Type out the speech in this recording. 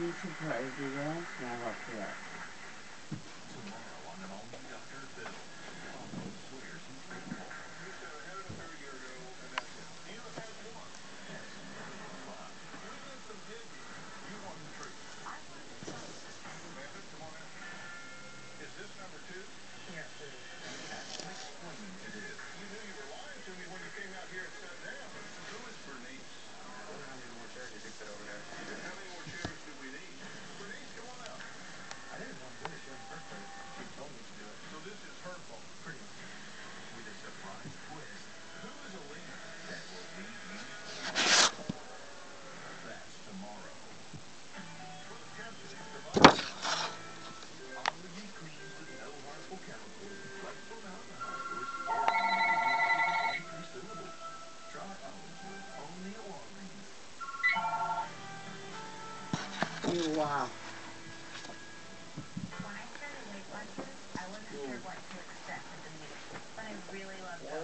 มีชุดผ้าแอ you, uh... When I started Weight Watchers, I wasn't sure what to expect at the meeting, but I really loved it.